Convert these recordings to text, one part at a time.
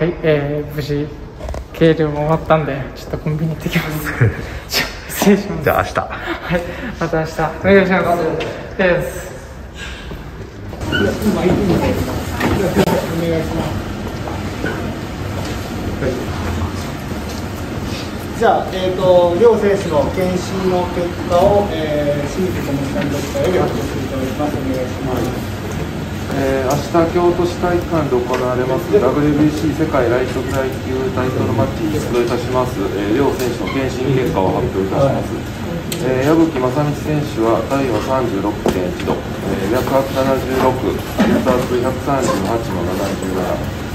はい、えー、無事計量も終わったんでちょっとコンビニ行ってきます。じゃあ失礼します。じゃあ明日。はいまた明日。お願いします。ですじゃあ、えーと、両選手の検診の結果を、えー、清水小森さんドクターより発表していただきます。お願いします。えー、明日京都市体育館で行われます WBC 世界ライトフライ級タイトルマッチに出場いたします、えー、両選手の検診結果を発表いたします、えー、矢吹正道選手は体温36.1度、えー、脈拍76血圧138の77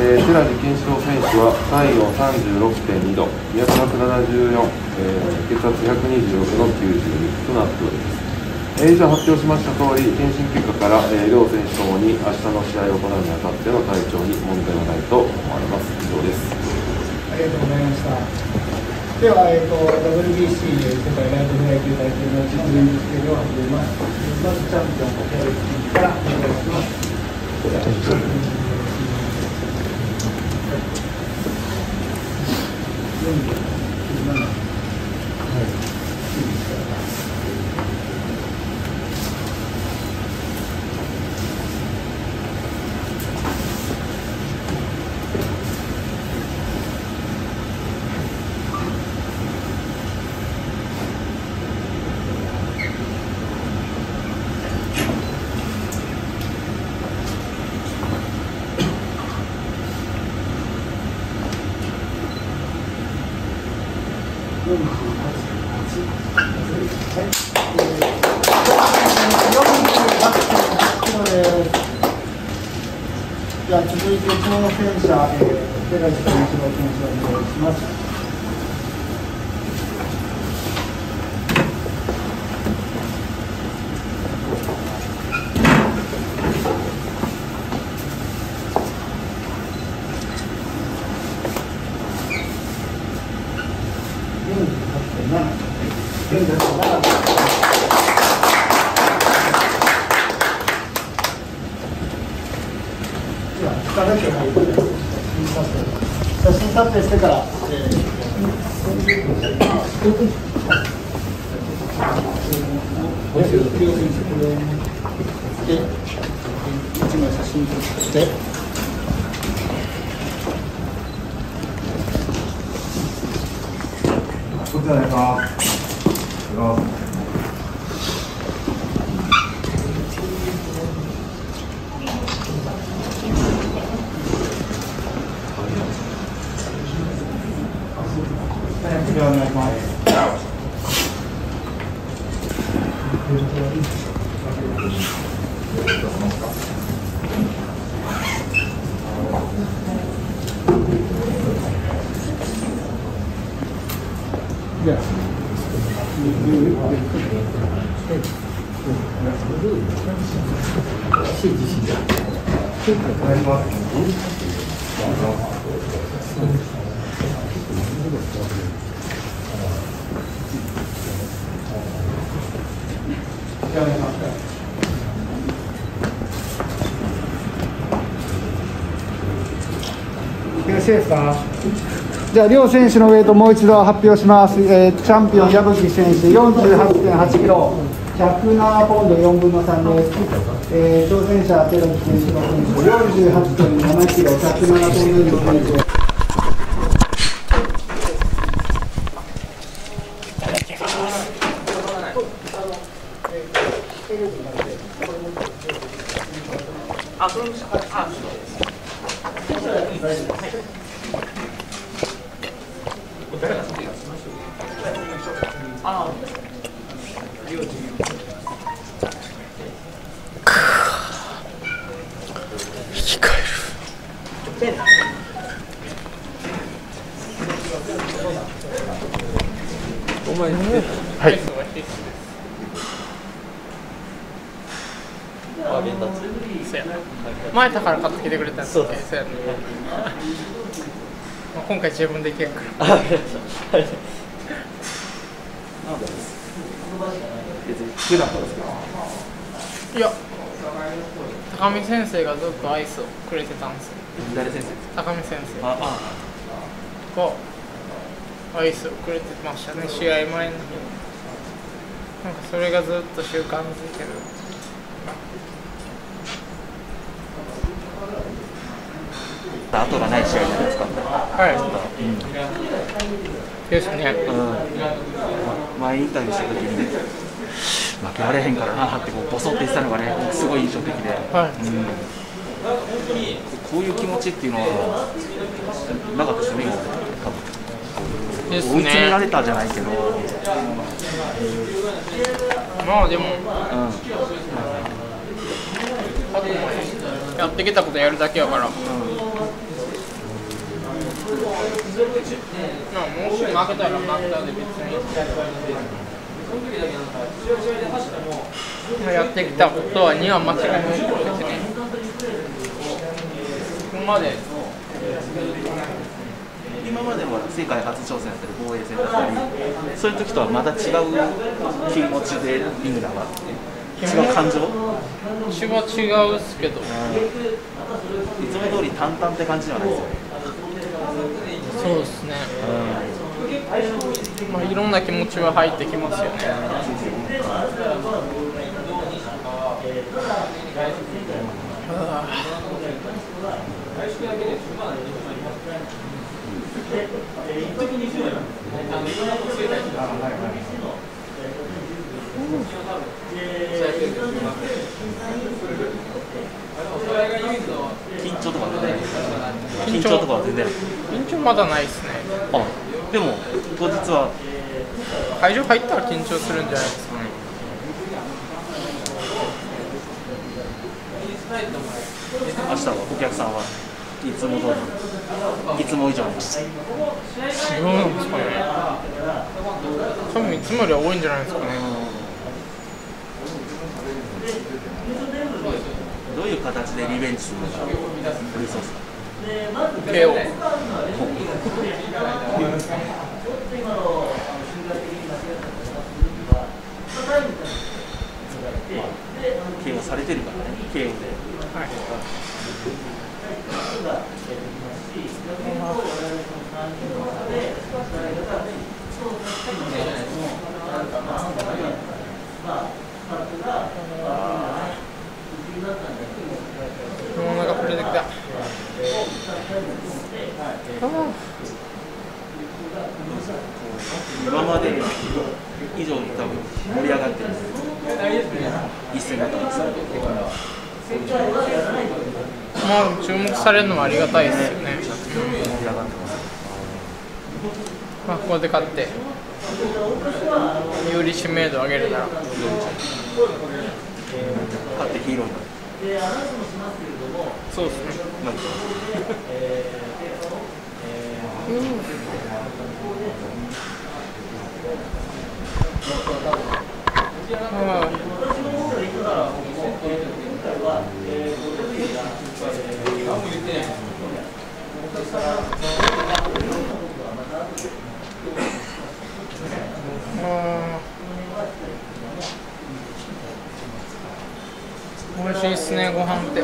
えー、寺地健志郎選手は体温36.2度、脈拍74、えー、血圧126の92となっております。えー、以上発表しました通り、検診結果から、えー、両選手ともに明日の試合を行うにあたっての体調に問題はないと思われます。以上です。ありがとうございました。では、えーと、WBC 世界ライトフライ級大会の実現実験を始めます。まずチャンピオンのヘルキからお願いします。では続いて挑戦者、えー、寺地選手の選手をお願いします。写真撮影してから、えー、一枚写真撮って。こちらですか。でお願いします。お願いします。よろしいですか。じゃあ両選手のウェイトもう一度発表します。えー、チャンピオン矢吹選手48.8キロ、107ポンド4分の3です。えー、挑戦者寺木選手の選手48.7キロ、107ポンド4分の3です。あ、それもあ、あ、生き返るお前はい前だから買ってきてくれたんですけど、そうやね。今回自分でいけんから。別に好きだった。んですか？いや、高見先生がずっとアイスをくれてたんですよ。誰先生高見先生。ああ。がアイスをくれてましたね。試合前の日。なんかそれがずっと習慣づいてる後がない試合じゃないですか。はい、ですね。うん。前インタビューした時に負けられへんからなってこうボソって言ってたのがねすごい印象的で、はい。うん。こういう気持ちっていうのはなかったですよね今多分です追い詰めらねれたじゃないけど、まあでもうん。やってきたことやるだけやから、まあもし負けたら負けたで別にまあやってきたことはには間違いないですねここまで今までは世界初挑戦だったり防衛戦だったりそういう時とはまた違う気持ちでリングだが違う感情私は違うっすけどいつも通り淡々って感じではないですよ。ねそうですね、まあ、いろんな気持ちは入ってきますよね。緊張とか緊張とかは全然。緊張まだないですねあでも当日は。会場入ったら緊張するんじゃないですかね。明日はお客さんはいつも通りいつも以上にどうなんですかね。多分いつもよりは多いんじゃないですかねどういう形でリベンジするのが理想ですか KO 慶応されてるからね慶応で。はいもうお腹触れてきた今まで以上に多分盛り上がってる一戦だったんですよまあ注目されるのはありがたいですよね。まあここで勝って有利知名度を上げるなら。勝ってヒーローになる。そうですねまあうん美味しいっすねご飯って。